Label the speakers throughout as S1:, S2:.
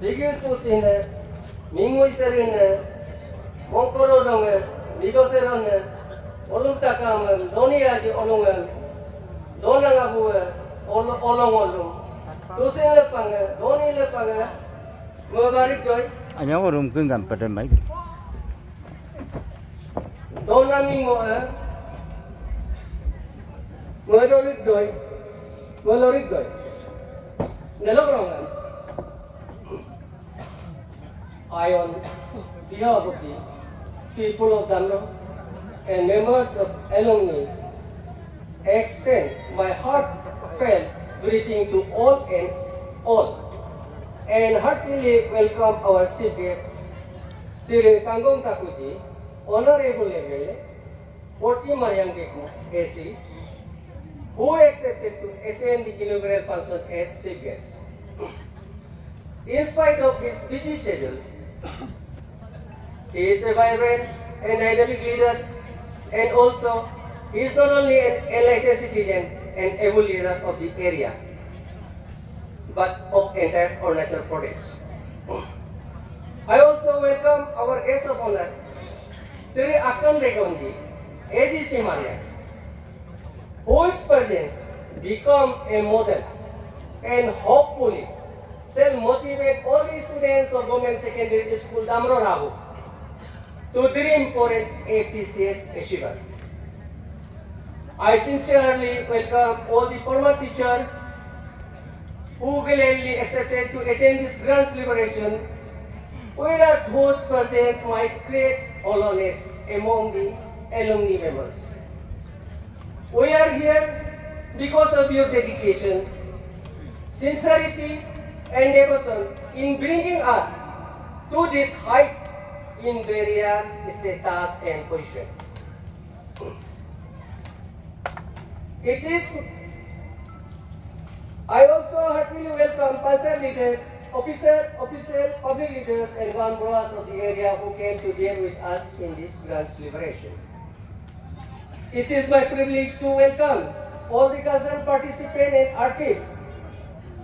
S1: 미교 도시네, 민무이세리네, 몽코로롱에,
S2: 미도세로네,
S1: 오름타카면, 노니아지 오롱에, 노나가부에, 오롱오롱, 도시네 방에, 노니네 방에, 뭐바릭조이?
S3: 아니야, 오름 근간 빠들 마이크.
S1: 노나미모에, 뭐로릭조이, 뭐로릭조이, 내려오롱에. I on behalf of the people of Damro and members of alumni extend my heartfelt greeting to all and all and heartily welcome our guest, Sri Kangong Takuji, Honorable MLA, Poti Mariang Gekmo, AC, who accepted to attend the inaugural function as guest. In spite of his busy schedule, he is a vibrant and dynamic leader and also he is not only an elected citizen and able leader of the area, but of entire Arunachal Pradesh. I also welcome our guest of honor, Sri Akam Legonji, ADC Maria, whose presence become a model and hopefully shall motivate all the students of Women Secondary School Damro Rahu to dream for an APCS achiever. I sincerely welcome all the former teachers who gladly accepted to attend this grand celebration without whose presence might create hollowness among the alumni members. We are here because of your dedication, sincerity, and devotion in bringing us to this height in various status and position. It is, I also heartily welcome pastor leaders, officer, official, public leaders, and grandmothers of the area who came to be with us in this grand celebration. It is my privilege to welcome all the cultural participants and artists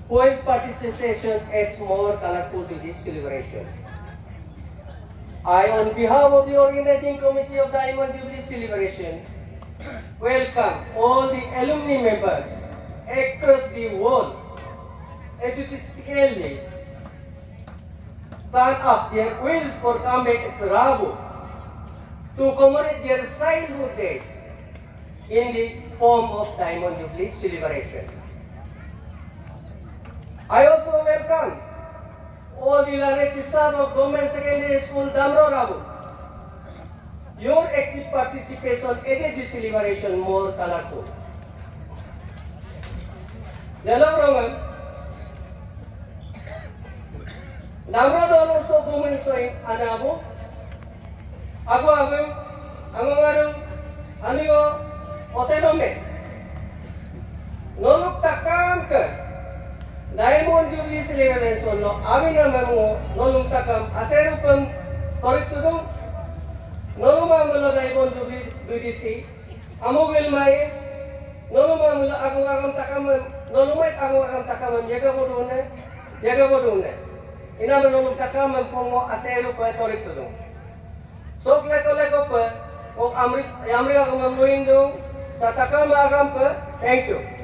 S1: whose participation adds more colorful to this celebration. I, on behalf of the organizing committee of Diamond Jubilee celebration, welcome all the alumni members across the world enthusiastically turn up their wheels for coming to Rabu to commemorate their childhood days in the form of Diamond Jubilee celebration. I also welcome all the learned teachers of Government Secondary School Damro Rabu. Your active participation added this celebration more colorful. Dalam roman, Damro Damro so Government Soin Anabu, Agu Agu, Angaru, Anigo, Otenome. Noluk takam ke naimon jubli silingale sono ami namamu nolung takam aserupam korik sudung nolumah mula naimon jubli budisi amu gilmai nolumah mula aku akan takam nolumah aku akan takam jaga kudune jaga kudune ina menolum takam mempongo aserupam korik sudung sok leko Oh, Amri, Amri, aku mau Indo, saya Thank you.